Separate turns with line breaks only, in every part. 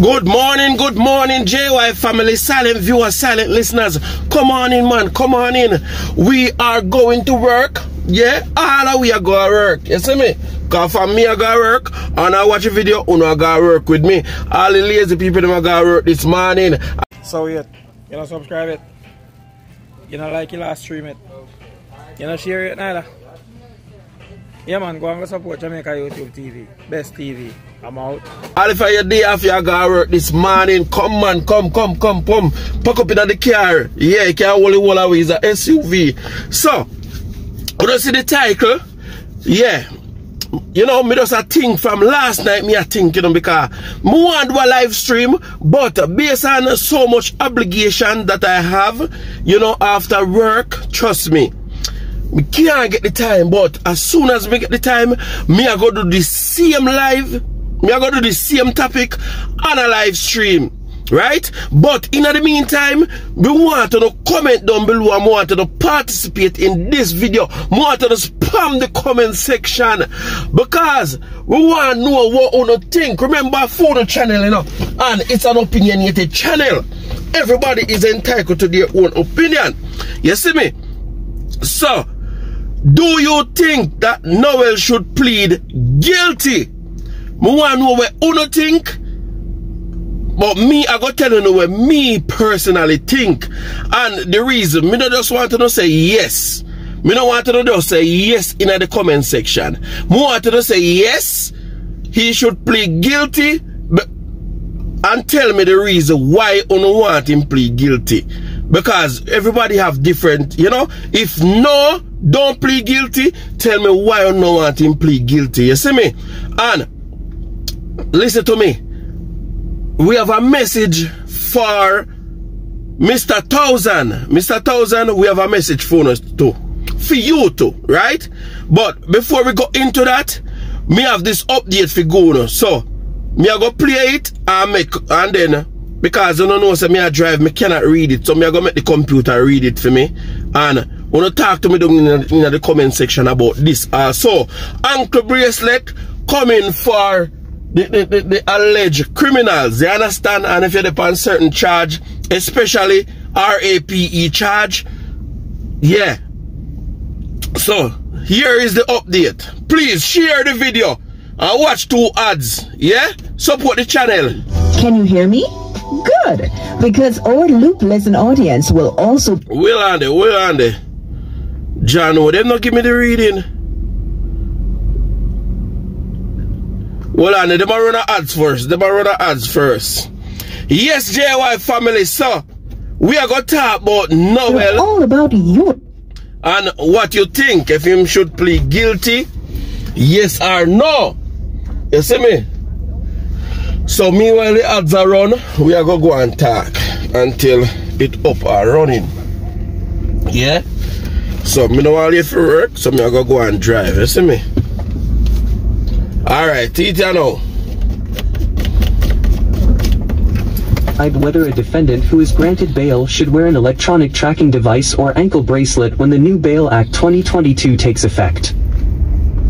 Good morning, good morning, JY family, silent viewers, silent listeners. Come on in, man, come on in. We are going to work. Yeah, all of we are going to work. You see me? Because for me, I got work. And I watch a video, you know, I got work with me. All the lazy people, them, I got work this morning.
So, yeah, you know, subscribe it. You know, like your last stream it. You know, share it neither. Yeah, man, go and go support Jamaica YouTube TV. Best TV. I'm out.
All if your day after you got work this morning, come man, come, come, come, come. Pack up in the car. Yeah, you can hold it all away. It's a SUV. So, you don't see the title? Yeah. You know, me just a thing from last night, me a think, you know, because me want do a live stream, but based on so much obligation that I have, you know, after work, trust me, me can't get the time, but as soon as me get the time, me I go do the same live me are going to do the same topic on a live stream. Right? But in the meantime, we want to comment down below and want to participate in this video. We want to spam the comment section because we want to know what you think. Remember, for the channel, you know, and it's an opinionated channel. Everybody is entitled to their own opinion. You see me? So, do you think that Noel should plead guilty? I want know what you think. But me, I got tell you what me personally think. And the reason, me not just want to say yes. Me don't want to just say yes in the comment section. Me want to say yes, he should plead guilty. But, and tell me the reason why don't want him plead guilty. Because everybody have different, you know. If no, don't plead guilty, tell me why don't want him plead guilty. You see me? And listen to me. We have a message for Mr. Thousand. Mr. Thousand, we have a message for us too. For you too, right? But before we go into that, me have this update for go So, me I go play it and make, and then, because I don't know, so me I drive, me cannot read it. So me I go make the computer read it for me. And wanna talk to me down in the, in the comment section about this. Uh, so, Uncle Bracelet coming for the, the, the, the, alleged criminals. You understand? And if you're upon certain charge, especially RAPE charge, yeah. So, here is the update. Please share the video and watch two ads. Yeah? Support the channel.
Can you hear me? Good. Because our loop listen audience will also...
Will Andy, Will Andy. John, oh, them not give me the reading. Well, on, them are run the ads first. Them are run the ads first. Yes, JY family, so we are going to talk about Noel.
It's all about you.
And what you think, if him should plead guilty, yes or no. You see me? So meanwhile the ads are run, we are going to go and talk until it up and running. Yeah? So me no want for work, so me I go go and drive, you see me? Alright, Titiano.
Whether a defendant who is granted bail should wear an electronic tracking device or ankle bracelet when the new Bail Act 2022 takes effect.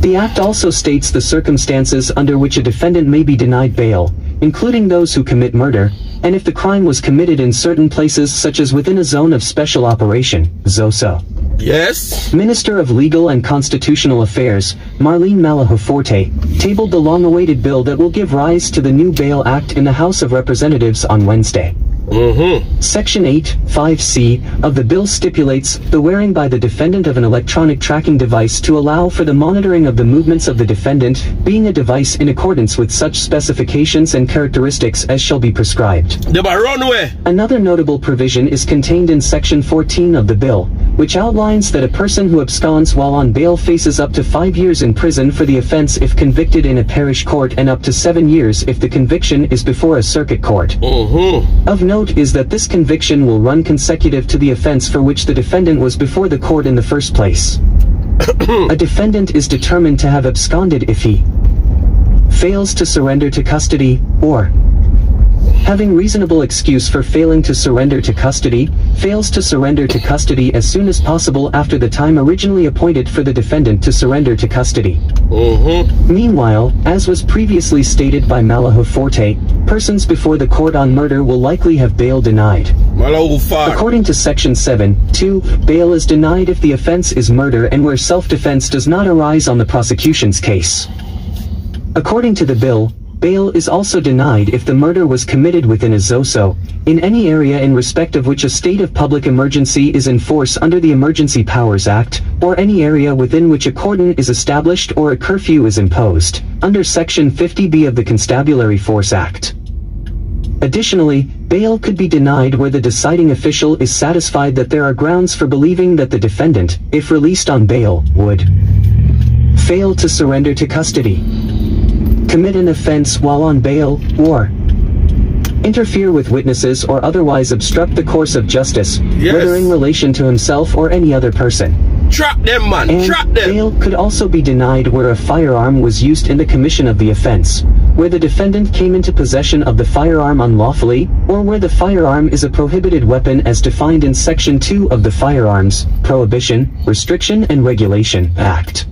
The Act also states the circumstances under which a defendant may be denied bail, including those who commit murder, and if the crime was committed in certain places such as within a zone of special operation, ZOSO.
Yes?
Minister of Legal and Constitutional Affairs, Marlene Malahoo Forte, tabled the long-awaited bill that will give rise to the new Bail Act in the House of Representatives on Wednesday.
Mm-hmm.
Section 8, 5c, of the bill stipulates the wearing by the defendant of an electronic tracking device to allow for the monitoring of the movements of the defendant, being a device in accordance with such specifications and characteristics as shall be prescribed. Another notable provision is contained in Section 14 of the bill, which outlines that a person who absconds while on bail faces up to five years in prison for the offense if convicted in a parish court and up to seven years if the conviction is before a circuit court.
Mm-hmm.
Of note is that this conviction will run consecutive to the offense for which the defendant was before the court in the first place. a defendant is determined to have absconded if he fails to surrender to custody, or having reasonable excuse for failing to surrender to custody, fails to surrender to custody as soon as possible after the time originally appointed for the defendant to surrender to custody.
Mm-hmm.
Meanwhile, as was previously stated by Malahoo Forte, persons before the court on murder will likely have bail denied. According to Section 7, 2, bail is denied if the offense is murder and where self-defense does not arise on the prosecution's case. According to the bill, bail is also denied if the murder was committed within a ZOSO, in any area in respect of which a state of public emergency is in force under the Emergency Powers Act, or any area within which a cordon is established or a curfew is imposed, under Section 50B of the Constabulary Force Act. Additionally, bail could be denied where the deciding official is satisfied that there are grounds for believing that the defendant, if released on bail, would fail to surrender to custody, commit an offense while on bail, or interfere with witnesses or otherwise obstruct the course of justice,
Yes.
whether in relation to himself or any other person.
Trap them, man.
And
Trap them.
bail could also be denied where a firearm was used in the commission of the offense, where the defendant came into possession of the firearm unlawfully, or where the firearm is a prohibited weapon as defined in Section 2 of the Firearms, Prohibition, Restriction and Regulation Act.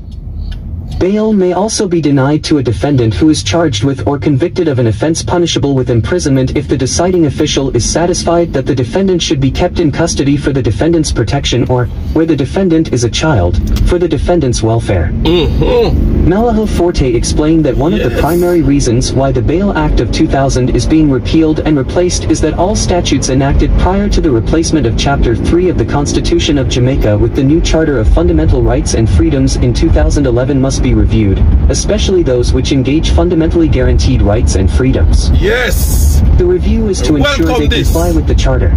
Bail may also be denied to a defendant who is charged with or convicted of an offense punishable with imprisonment if the deciding official is satisfied that the defendant should be kept in custody for the defendant's protection or, where the defendant is a child, for the defendant's welfare. Mm-hmm. Malahoo Forte explained that one of the primary reasons why the Bail Act of 2000 is being repealed and replaced is that all statutes enacted prior to the replacement of Chapter 3 of the Constitution of Jamaica with the new Charter of Fundamental Rights and Freedoms in 2011 must be reviewed, especially those which engage fundamentally guaranteed rights and freedoms.
Yes.
The review is to ensure they
this.
comply with the Charter.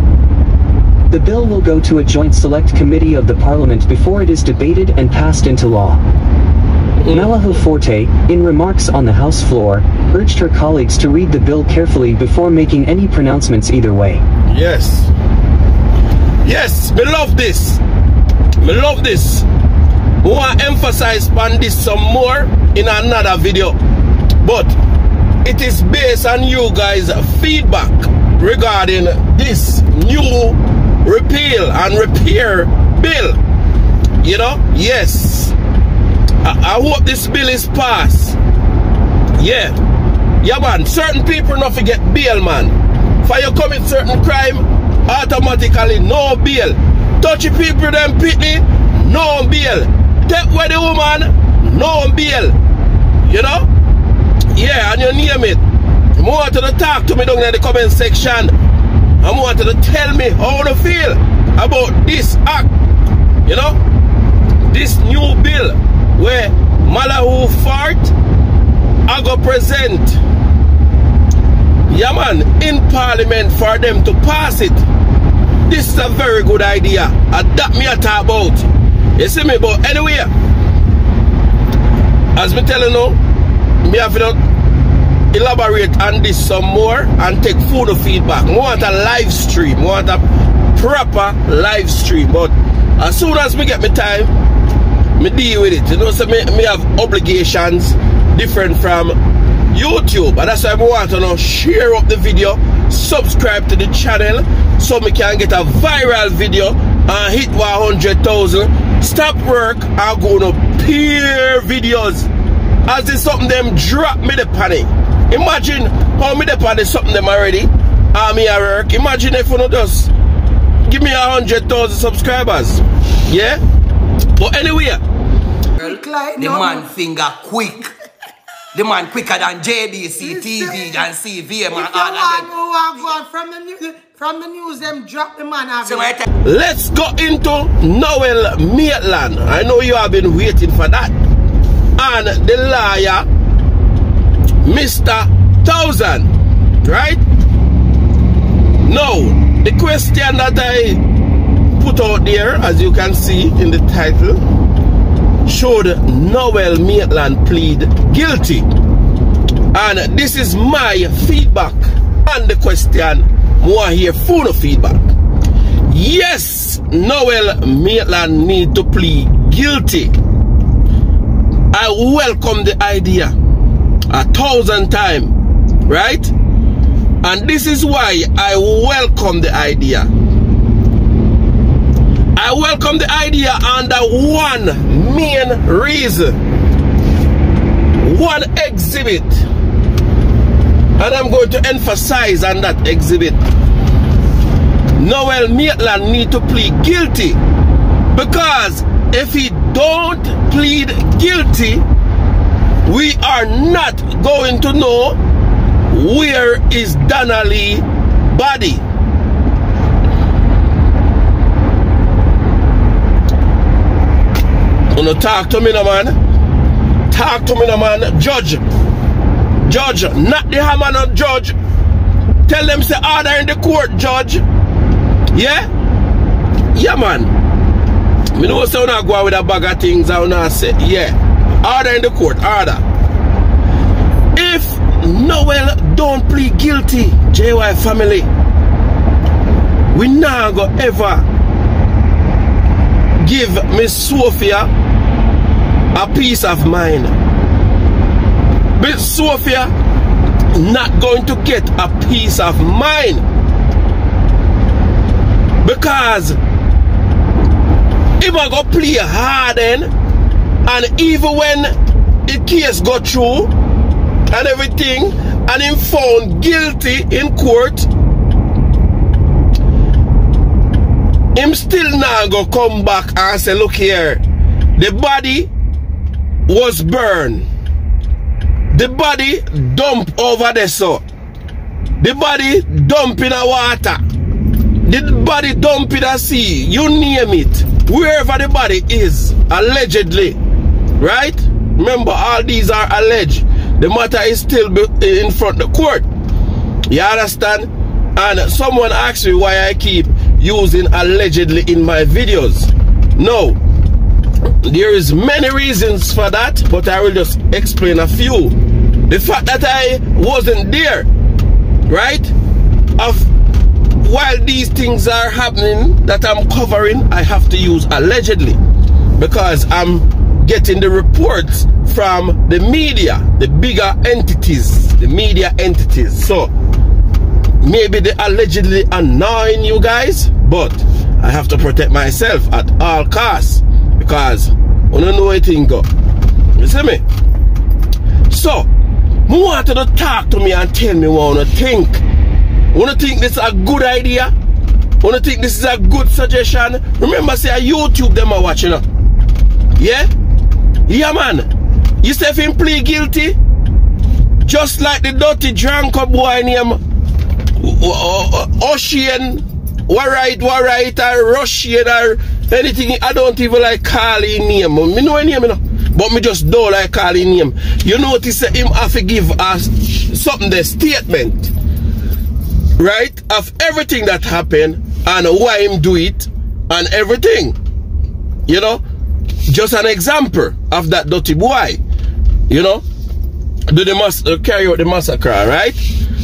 The bill will go to a joint select committee of the Parliament before it is debated and passed into law. Malahoo Forte, in remarks on the House floor, urged her colleagues to read the bill carefully before making any pronouncements either way.
Yes. Yes, me love this. Me love this. Want to emphasize on this some more in another video. But it is based on you guys' feedback regarding this new repeal and repair bill. You know? Yes. I, I hope this bill is passed. Yeah. Yeah, man. Certain people not forget bail, man. For you commit certain crime, automatically no bail. Touchy people, them pitney, no bail. Take away the woman, no bail. You know? Yeah, and you name it. I want you to talk to me down in the comment section. I want you to tell me how you feel about this act. You know? This new bill where Malahu Fart I go present yeah man in parliament for them to pass it this is a very good idea and that me a talk about you see me but anyway as me telling you me have to elaborate on this some more and take full feedback I want a live stream I want a proper live stream but as soon as me get me time me deal with it. You know, so me, me have obligations different from YouTube. And that's why I want to know share up the video, subscribe to the channel so me can get a viral video and hit 100,000. Stop work and go to peer videos. As it's something them drop me the panic. Imagine how me the panic something them already. And me at work. Imagine if you know just give me a hundred thousand subscribers. Yeah? But anyway,
The man finger quick. The man quicker than JDC, TV, than CVM, and
If you
all of
want,
them.
you want go from the news, from the news, them drop the man off.
So
here.
I
let's go into Noel Maitland. I know you have been waiting for that. And the liar, Mr. Thousand, right? Now, the question that I put out there, as you can see in the title, should Noel Maitland plead guilty? And this is my feedback on the question. More here full of feedback. Yes, Noel Maitland need to plead guilty. I welcome the idea a thousand times, right? And this is why I welcome the idea. I welcome the idea under one main reason. One exhibit. And I'm going to emphasize on that exhibit. Noel Maitland need to plead guilty. Because if he don't plead guilty, we are not going to know where is Donna-Lee body. Wanna talk to me no man? Talk to me no man. Judge. Judge, not the hammer no judge. Tell them say order in the court, judge. Yeah? Yeah man. Me know say not go with a bag of things I wanna say. Yeah. Order in the court, order. If Noel don't plead guilty, JY family, we now go ever give Miss Sophia a peace of mind. Miss Sophia not going to get a peace of mind because if I go play hard and even when the case go through and everything and him found guilty in court him still now go come back and say look here the body was burned. The body dump over there so. The body dump in a water. The body dump in a sea. You name it. Wherever the body is allegedly right? Remember all these are alleged. The matter is still in front of the court. You understand? And someone asked me why I keep using allegedly in my videos. No. There is many reasons for that but I will just explain a few. The fact that I wasn't there right of while these things are happening that I'm covering I have to use allegedly. Because I'm getting the reports from the media the bigger entities the media entities. So maybe they allegedly annoying you guys but I have to protect myself at all costs because I don't know anything go? You see me? So who want to talk to me and tell me what I think? Wanna think this is a good idea? Wanna think this is a good suggestion? Remember say YouTube them are watching you yeah? Yeah man. You say if him plead guilty just like the dirty drunk boy named Ocean Warite Warite or Russian or anything I don't even like calling name. Me know any name you know. But me just don't like calling name. You notice that him have to give us something the statement. Right? Of everything that happened and why him do it and everything. You know? Just an example of that dirty boy. You know? Do the mas uh, carry out the massacre right?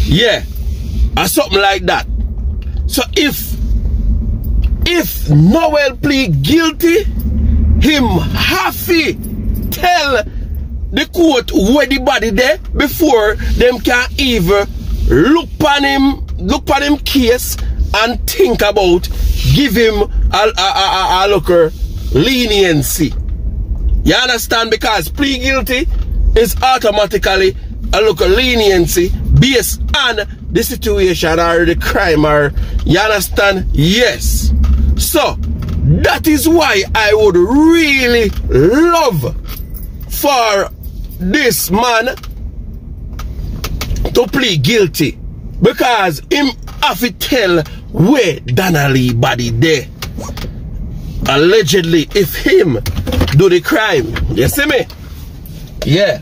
Yeah or something like that. So if if Noel plead guilty him to tell the court where the body there before them can even look on him look on him case and think about give him a, a, a, a looker leniency. You understand? Because plead guilty is automatically a look leniency based on the situation or the crime or you understand? Yes. So that is why I would really love for this man to plead guilty because him have to tell where Donna-Lee body there. Allegedly if him do the crime you see me? Yeah.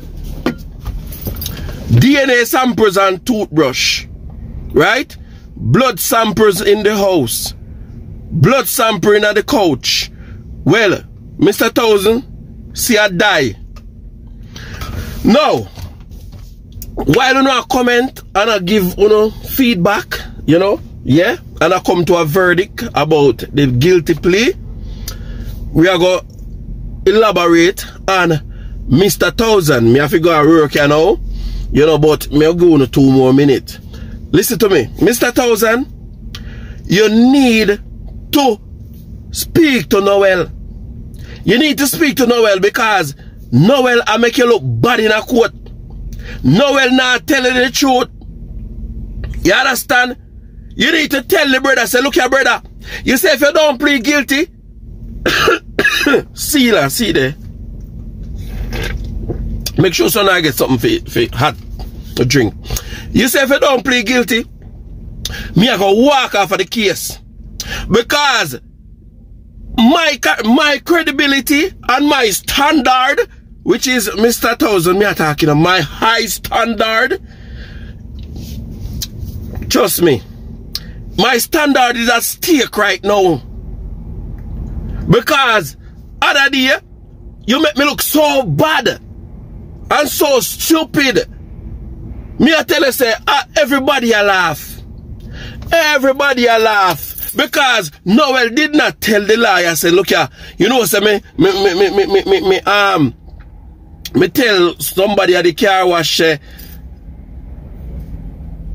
DNA samples and toothbrush right blood samples in the house blood sample in the couch well Mr. Thousand see I die now while you know I comment and I give you know feedback you know yeah and I come to a verdict about the guilty plea we are going to elaborate on Mr. Thousand. Me have to go and work you know. You know, but me go on two more minutes. Listen to me, Mr. Thousand, you need to speak to Noel. You need to speak to Noel because Noel I make you look bad in a court. Noel not telling the truth. You understand? You need to tell the brother, say, look here, brother. You say if you don't plead guilty, see la, see there. Make sure I get something for, for hot to drink. You say if you don't plead guilty, me I go walk off of the case. Because my my credibility and my standard, which is Mr. Thousand, me are talking of my high standard. Trust me, my standard is at stake right now. Because other day, you make me look so bad and so stupid. Me I tell you say, uh, everybody a laugh. Everybody a laugh. Because Noel did not tell the lawyer, say, look here, you know, say me, me, me, me, me, me, me, me um, me tell somebody at the car wash uh,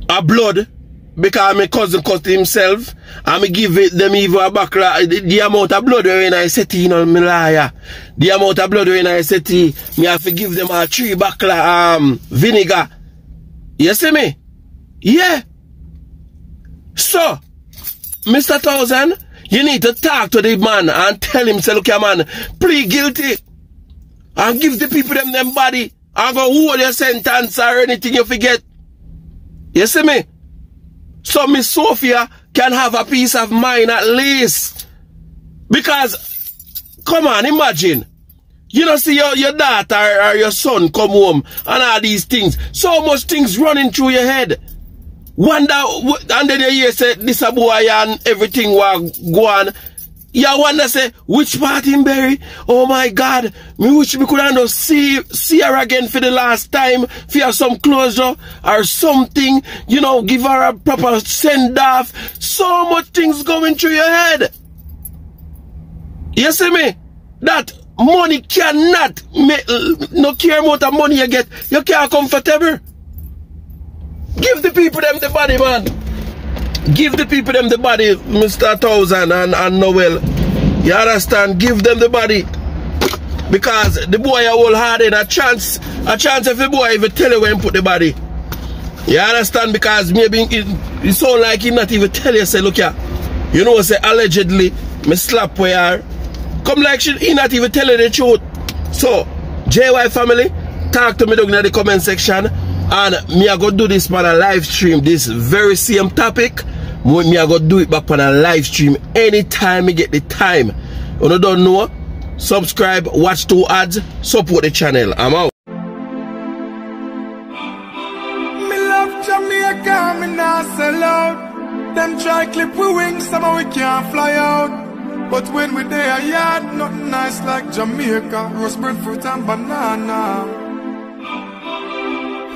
a blood because my cousin cut himself and me give it them even a back the, the amount of blood when I set you know me liar. The amount of blood when I set me have to give them a three back um vinegar. You see me? Yeah. So Mr. Thousand, you need to talk to the man and tell him, say, look here, man, plead guilty. And give the people them them body. And go hold your sentence or anything you forget. You see me? So Miss Sophia can have a peace of mind at least. Because, come on, imagine. You know, see your, your daughter or your son come home and all these things. So much things running through your head. Wonder, and then you hear say, this a boy and everything will go on. You wonder say, which part in Berry? Oh my God, me wish me could have see, see her again for the last time, for some closure or something, you know, give her a proper send off. So much things going through your head. You see me? That money cannot make, uh, no care what the money you get, you can't comfortable. Give the people them the body, man. Give the people them the body, Mr. Thousand and, and Noel. You understand? Give them the body. Because the boy are all hard in a chance, a chance if the boy even tell you when put the body. You understand? Because maybe it, it sound like he not even tell you, say, look here. You know, say allegedly, me slap where Come like she, he not even tell you the truth. So, JY family, talk to me down in the comment section. And me I go do this on a live stream, this very same topic. Me I go do it back on a live stream anytime me get the time. You don't know? Subscribe, watch two ads, support the channel. I'm out.
Me love Jamaica, me not sell out. Them try clip we wings, somehow we can't fly out. But when we there, yard, nothing nice like Jamaica. Roast breadfruit and banana.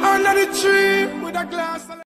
Under the tree with a glass.